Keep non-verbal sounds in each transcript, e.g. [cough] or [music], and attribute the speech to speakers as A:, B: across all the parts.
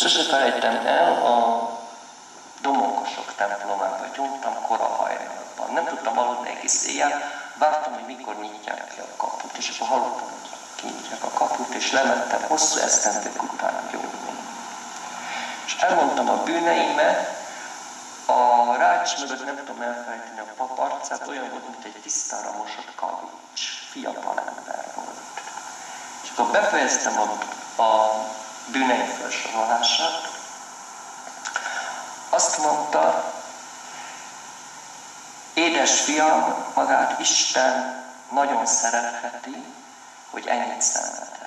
A: sose felejtem el, a domokosok templomába gyóntam kora hajnalban. Nem tudtam aludni egész éjjel, vártam, hogy mikor nyitják ki a kaput, és akkor hallottam, hogy kinyitják a kaput, és lementem hosszú esztendők után gyógyulni. És elmondtam a bűneimet, a rács mögött nem tudom elfelejteni a pap arcát, olyan volt, mint egy tisztára mosott kavics. Fiatal ember volt. És akkor befejeztem a, a bűneim felsorolását, azt mondta, édes fiam, magát Isten nagyon szeretheti, hogy ennyit szenvedett.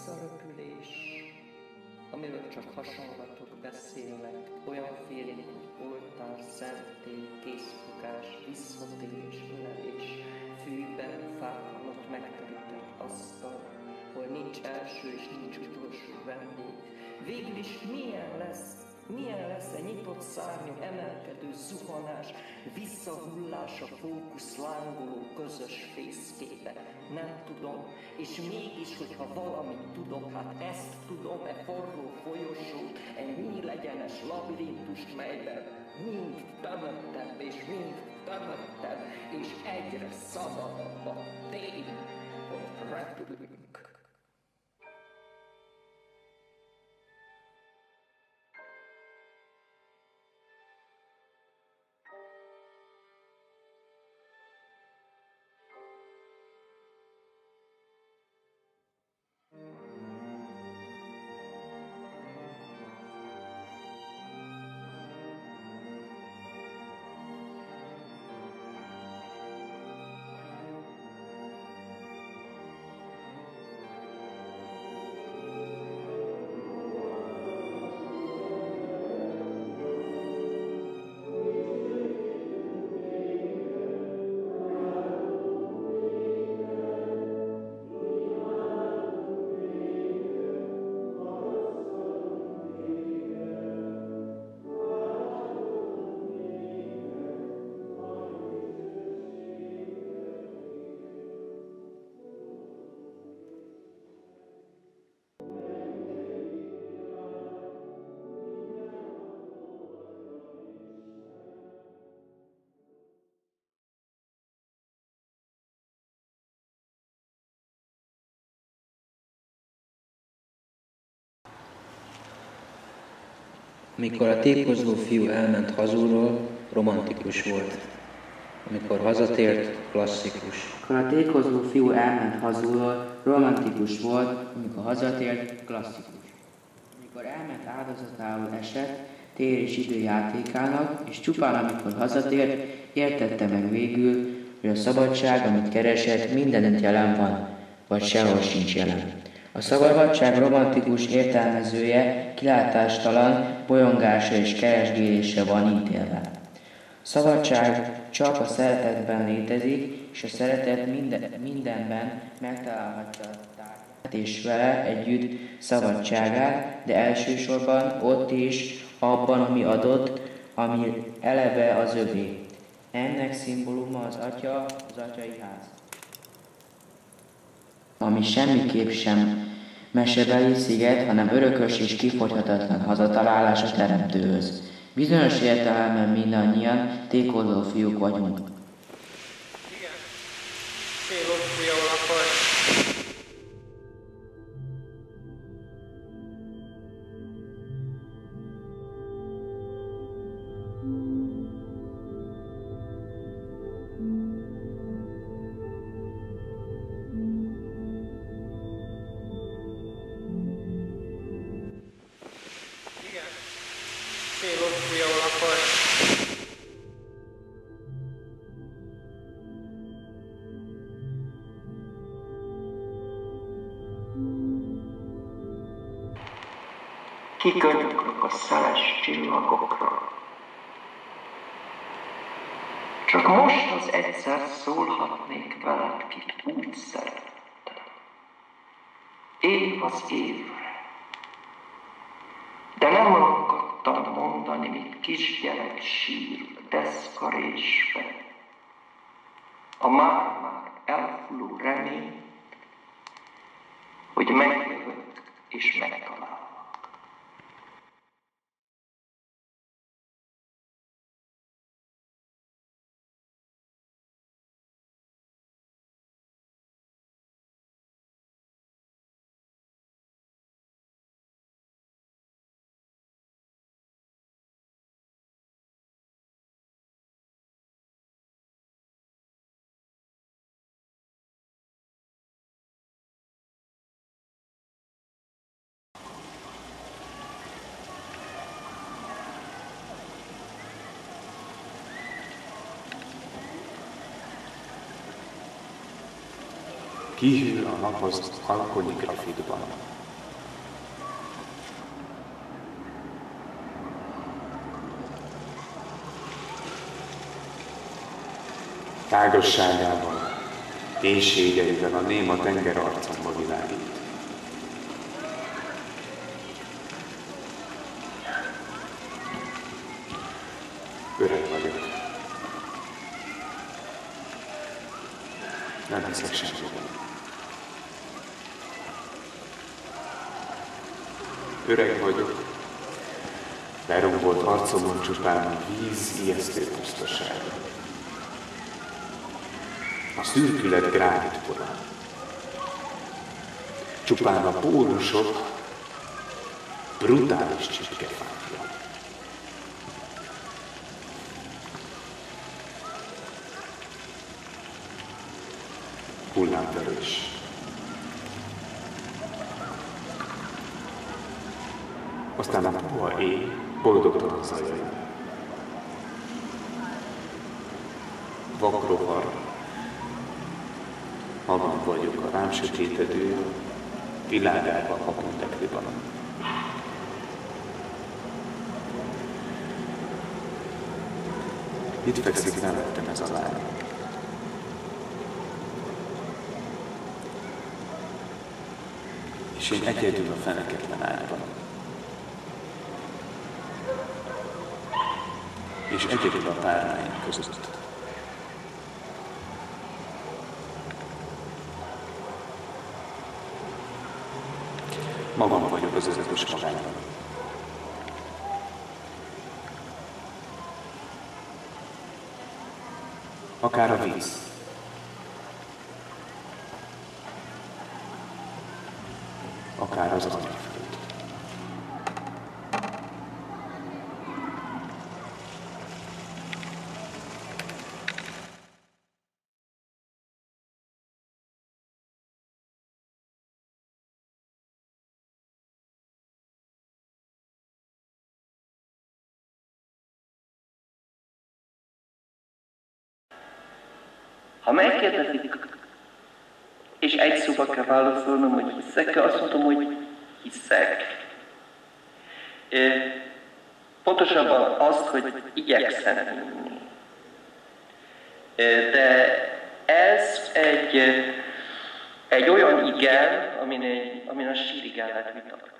B: Visszaröpülés, amiről csak hasonlatok beszélnek, olyan félénk, hogy oltár, szentély, készfogás, visszatérés, ölelés, fűben, fákon, megterített asztal, hol nincs első és nincs utolsó vendég. Végül is milyen lesz milyen lesz egy nyitott szárnyú, emelkedő zuhanás, visszahullás a fókusz lángoló közös fészkébe? Nem tudom, és mégis, hogyha valamit tudok, hát ezt tudom, e forró folyosót, egy nyílegyenes labirintust, melyben mind tömöttebb és mind tömöttebb, és egyre szabadabb a tény, hogy repülünk.
C: Amikor a tékozló fiú elment hazulról, romantikus volt. Amikor hazatért, klasszikus.
D: Amikor a tékozló fiú elment hazulról, romantikus volt, amikor hazatért, klasszikus. Amikor elment áldozatául esett, tér és időjátékának, és csupán amikor hazatért, értette meg végül, hogy a szabadság, amit keresett, mindenütt jelen van, vagy sehol sincs jelen. A szabadság romantikus értelmezője kilátástalan bolyongása és keresgélése van ítélve. Szabadság csak a szeretetben létezik, és a szeretet minden, mindenben megtalálhatja a és vele együtt szabadságát, de elsősorban ott is, abban, ami adott, ami eleve az övé. Ennek szimbóluma az atya, az atyai ház ami semmiképp sem mesebeli sziget, hanem örökös és kifogyhatatlan hazatalálás a Teremtőhöz. Bizonyos értelemben mindannyian tékozó fiúk vagyunk.
E: Kikönyöklök a szeles csillagokra. Csak most az egyszer szólhatnék veled, kit úgy szerettem. Év az évre. De nem akadtam mondani, mint kisgyerek sír deszkarésbe. A már-már elfuló remény, hogy megjövök és megtalálok.
F: Kihűl a nap az alkonyi grafitban. Tágasságával, ténységeivel a néma tenger arcomba világít. Öreg vagyok. Nem hiszek semmiben. Öreg vagyok, lerombolt arcomon csupán víz ijesztő pusztaság. A szürkület gránitpora. Csupán a pórusok brutális csipkefákja. Hullámverés. Aztán a puha éj, boldogtalan zajai. Vakrovar, magam vagyok a rám sötétedő, világárva hapontekliban. Itt fekszik mellettem ez a lány. És én egyedül a feneketlen ágyban. És egyedül a párnáink között. Magam vagyok az ötös magányban. Akár a víz. Akár az anyaföld.
A: Ha megkérdezik, és egy szóba kell válaszolnom, hogy hiszek-e, azt mondom, hogy hiszek. Pontosabban azt, hogy igyekszem hinni. De ez egy, egy olyan igen, amin, egy, amin a sírig el lehet vitatkozni.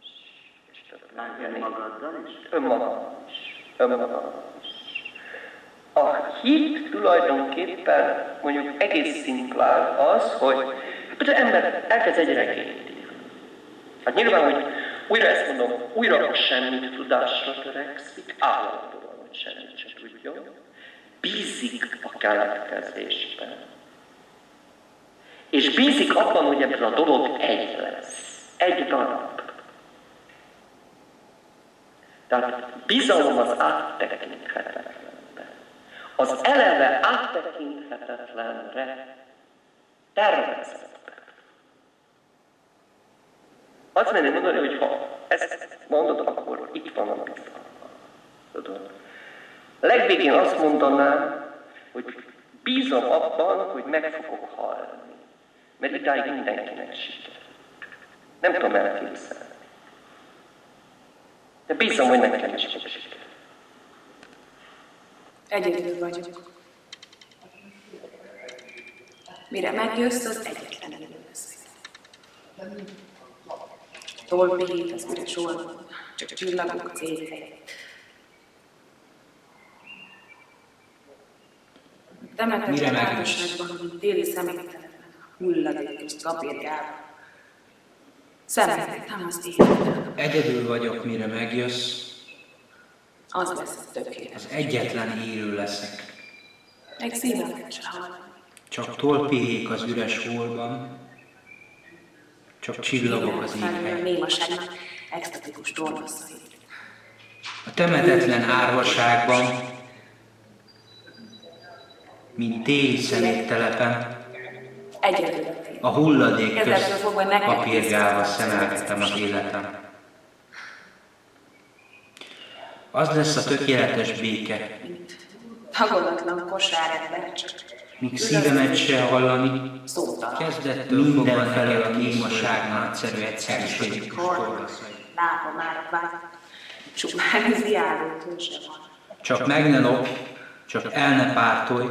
A: És, és több
G: Magaddal is?
A: önmagam is. Önmagam is. A hit tulajdonképpen mondjuk egész szimplán az, hogy az ember elkezd egyre kétni. Hát nyilván, hogy újra ezt mondom, újra a semmit tudásra törekszik, állandóan, hogy semmit se tudjon, bízik a keletkezésben. És bízik abban, hogy ebből a dolog egy lesz. Egy darab. Tehát bizalom az áttekinthetetlenbe. Az eleve áttekinthetetlenre tervezetbe. Azt menném mondani, hogy ha ezt mondod, akkor itt van a bizalom. Tudod? Legvégén azt mondanám, hogy bízom abban, hogy meg fogok halni. Mert idáig mindenkinek sikerült. Nem tudom elképzelni. De bízom, hogy nekem is fog.
G: Egyedül vagyok. Mire megjössz, az egyetlenül leszek. Tolpihét az üres oldal, csak csillagok. Temetek
H: Mire
G: a házasságban, mint téli személytelenek, hulladék és kapirgálva. Szemetek támaszt
H: Egyedül vagyok, mire megjössz,
G: az lesz a tökéletes.
H: az egyetlen élő leszek.
G: Egy se hallani.
H: Csak tolpihék az üres hólban, csak csillagok az éghely.
G: némaságnak extatikus tornasszai.
H: A temetetlen árvaságban, mint téli szeméttelepen,
G: a
H: hulladék közt
G: készítettem
H: szemelgettem az életem. Az lesz a tökéletes béke,
G: Tagolatlan kosárember csak
H: míg szívemet se hallani,
G: szótalan.
H: kezdettől minden felé a némaság nagyszerű egyszerűség.
G: Lába már a vág, csupán ziálótól se van.
H: Csak meg ne lopj, csak el ne pártolj,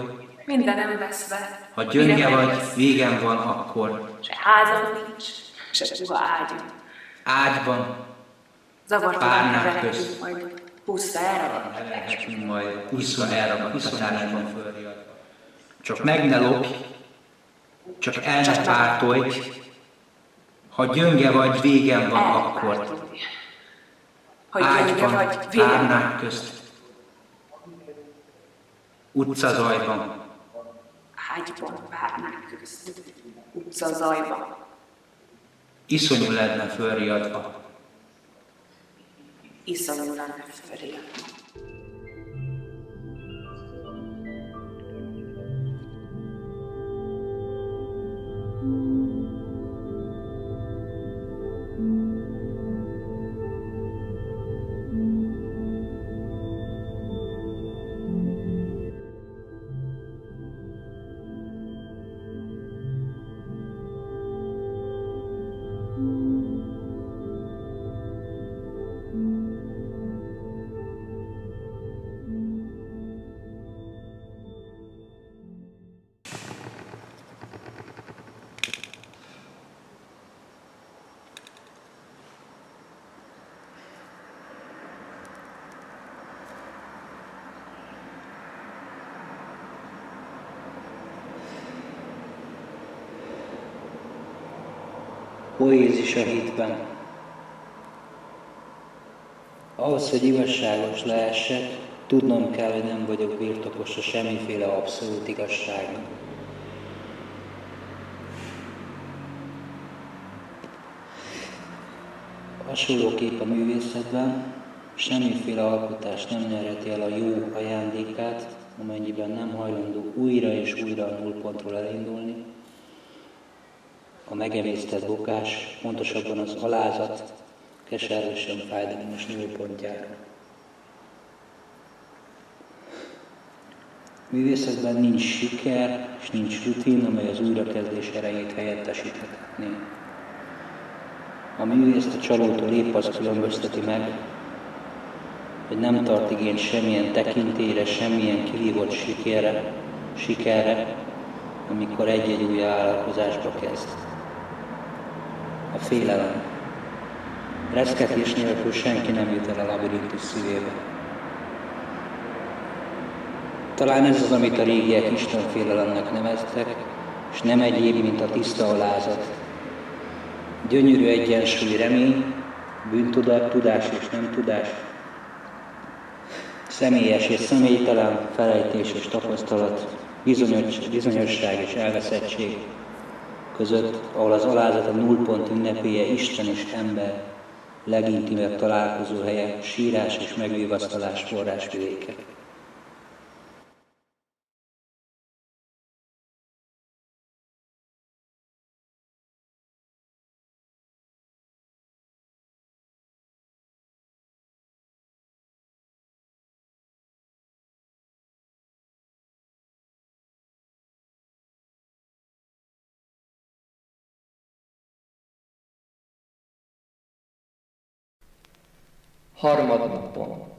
G: Mindenem veszve,
H: ha gyönge vagy, végem van akkor.
G: Se házam nincs, se puha ágyam.
H: Ágyban
G: Zavartalan
H: Párnák közt.
G: majd puszta elragadt.
H: lehetünk majd úszva elragadtatásban fölriadva. Csak meg ne lopj, csak el ne pártolj, ha gyönge vagy, végem van akkor.
G: Gyönge
H: Ágyban,
G: van.
H: párnák közt, utcazajban,
G: Ágyban, párnák közt, utca zajban.
H: iszonyú lenne fölriadva.
G: Iszonyú lenne fölé.
C: Poézis a hitben. Ahhoz, hogy igazságos lehessek, tudnom kell, hogy nem vagyok birtokosa semmiféle abszolút igazságnak. Hasonlóképp a művészetben semmiféle alkotás nem nyerheti el a jó ajándékát, amennyiben nem hajlandó újra és újra a nullpontról elindulni, a megemésztett bokás, pontosabban az alázat keservesen fájdalmas nullpontjára. A művészetben nincs siker, és nincs rutin, amely az újrakezdés erejét helyettesíthetné. A művészt a csalótól épp az különbözteti meg, hogy nem tart igényt semmilyen tekintélyre, semmilyen kivívott sikerre, sikerre, amikor egy-egy új vállalkozásba kezd. A félelem. Reszketés nélkül senki nem jut el a labirintus szívébe. Talán ez az, amit a régiek Istenfélelemnek neveztek, és nem egyéb, mint a tiszta alázat. Gyönyörű egyensúly remény, bűntudat, tudás és nem tudás, személyes és személytelen, felejtés és tapasztalat, bizonyos, bizonyosság és elveszettség között, ahol az alázat a nullpont ünnepéje Isten és ember legintimebb találkozó helye, sírás és megvívasztalás forrásvidéke.
B: Harmadnapon,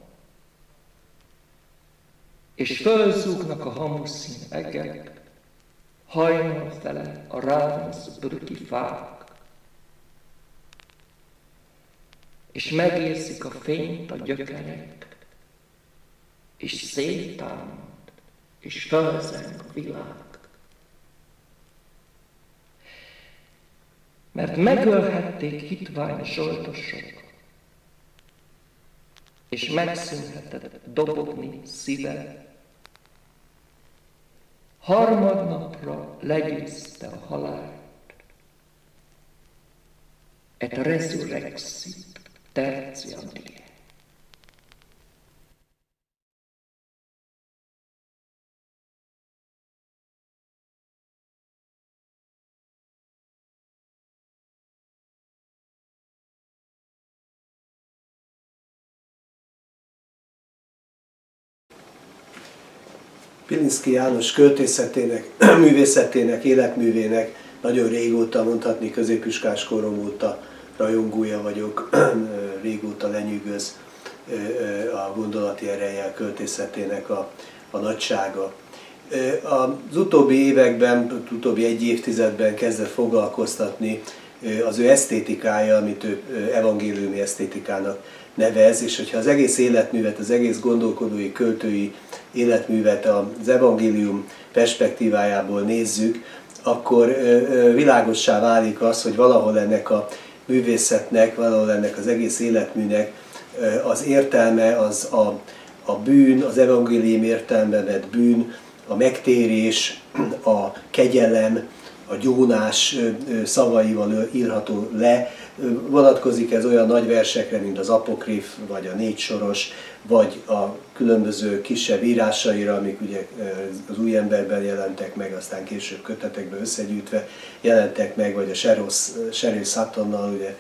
B: és fölzúgnak a hamuszín egek, hajnal fele a Ravensbrücki fák, és megérzik a fényt a gyökerek, és széttámad, és felzeng a világ. Mert megölhették hitvány zsoltosok, és megszűnhetett dobogni szíve. Harmadnapra legyőzte a halált. Et resurrexit tertiam
I: Pilinszki János költészetének, [clears throat] művészetének, életművének nagyon régóta, mondhatni középiskás korom óta rajongója vagyok, [clears throat] régóta lenyűgöz a gondolati ereje a költészetének a, a nagysága. Az utóbbi években, utóbbi egy évtizedben kezdett foglalkoztatni az ő esztétikája, amit ő evangéliumi esztétikának nevez, és hogyha az egész életművet, az egész gondolkodói, költői életművet az evangélium perspektívájából nézzük, akkor világossá válik az, hogy valahol ennek a művészetnek, valahol ennek az egész életműnek az értelme az a, a bűn, az evangélium értelme vett bűn, a megtérés, a kegyelem, a gyónás szavaival írható le. Vonatkozik ez olyan nagy versekre, mint az apokrif, vagy a négy soros, vagy a különböző kisebb írásaira, amik ugye az új emberben jelentek meg, aztán később kötetekbe összegyűjtve jelentek meg, vagy a Sheryl Suttonnal ugye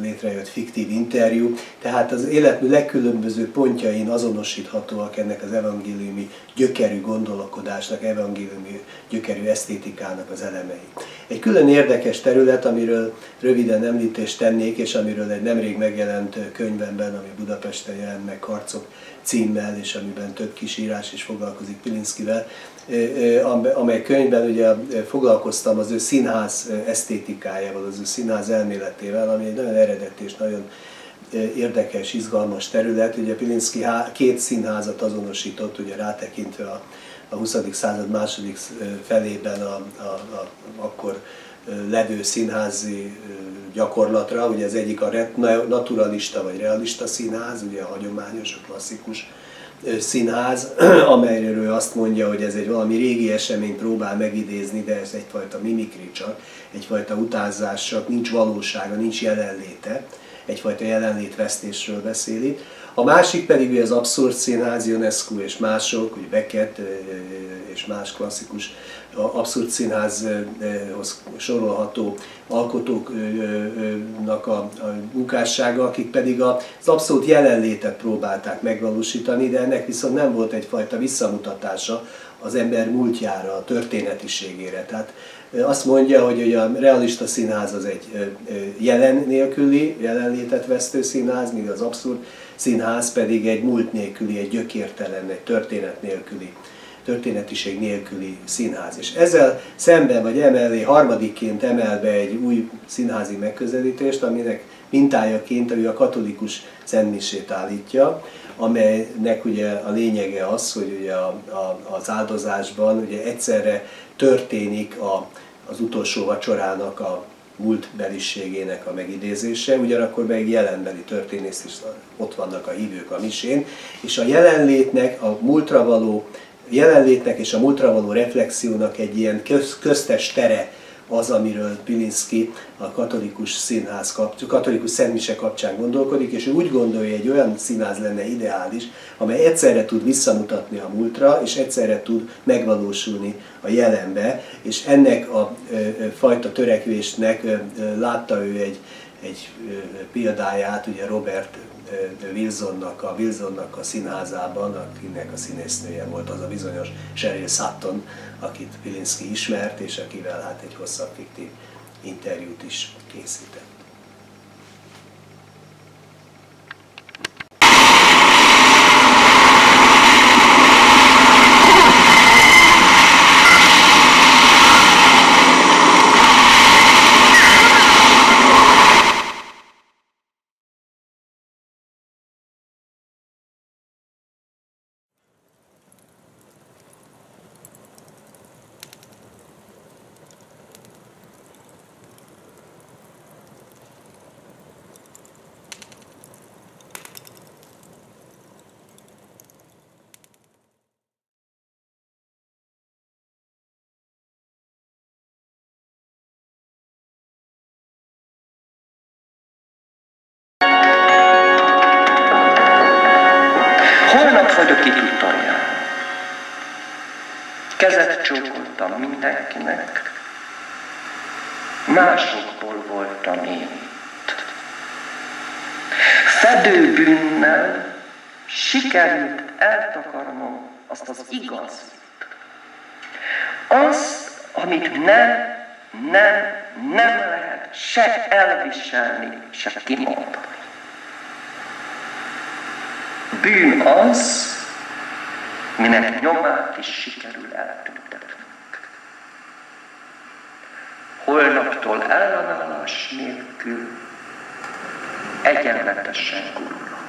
I: létrejött fiktív interjú. Tehát az életmű legkülönböző pontjain azonosíthatóak ennek az evangéliumi gyökerű gondolkodásnak, evangéliumi gyökerű esztétikának az elemei. Egy külön érdekes terület, amiről röviden említést tennék, és amiről egy nemrég megjelent könyvemben, ami Budapesten jelent meg Harcok címmel, és amiben több kis írás is foglalkozik Pilinszkivel, amely könyvben ugye foglalkoztam az ő színház esztétikájával, az ő színház elméletével, ami egy nagyon eredeti és nagyon érdekes, izgalmas terület. Ugye Pilinszki két színházat azonosított, ugye rátekintve a, a 20. század második felében a, a, a, akkor levő színházi gyakorlatra, ugye az egyik a naturalista vagy realista színház, ugye a hagyományos, a klasszikus színház, [clears throat] amelyről azt mondja, hogy ez egy valami régi eseményt próbál megidézni, de ez egyfajta mimikri csak, egyfajta utázás csak, nincs valósága, nincs jelenléte, egyfajta jelenlétvesztésről beszél itt. A másik pedig az abszurd színház, Ionescu és mások, ugye Beckett és más klasszikus abszurd színházhoz sorolható alkotóknak a, a munkássága, akik pedig az abszolút jelenlétet próbálták megvalósítani, de ennek viszont nem volt egyfajta visszamutatása az ember múltjára, a történetiségére. Tehát azt mondja, hogy a realista színház az egy jelen nélküli, jelenlétet vesztő színház, míg az abszurd színház pedig egy múlt nélküli, egy gyökértelen, egy történet nélküli történetiség nélküli színház. És ezzel szemben, vagy emellé harmadikként emelve egy új színházi megközelítést, aminek mintájaként ő a katolikus szentmisét állítja, amelynek ugye a lényege az, hogy ugye a, a, az áldozásban ugye egyszerre történik a, az utolsó vacsorának a múltbeliségének a megidézése, ugyanakkor meg jelenbeli történész is ott vannak a hívők a misén, és a jelenlétnek, a múltra való jelenlétnek és a múltra való reflexiónak egy ilyen köztes tere az, amiről Pilinszki a katolikus színház kapcsán, katolikus szentmise kapcsán gondolkodik, és ő úgy gondolja, hogy egy olyan színház lenne ideális, amely egyszerre tud visszamutatni a múltra, és egyszerre tud megvalósulni a jelenbe, és ennek a fajta törekvésnek látta ő egy, egy példáját, ugye Robert Wilsonnak a, Wilsonnak a színházában, akinek a színésznője volt az a bizonyos Sheryl Sutton, akit Pilinszki ismert, és akivel hát egy hosszabb fiktív interjút is készített.
A: Vagyok itt utoljára. Kezet csókoltam mindenkinek, másokból voltam én itt. Fedőbűnnel sikerült eltakarnom azt az igazit. Azt, amit nem, nem, nem lehet se elviselni, se kimondani. Bűn az, minek nyomát is sikerül eltüntetnünk. Holnaptól ellenállás nélkül egyenletesen gurul.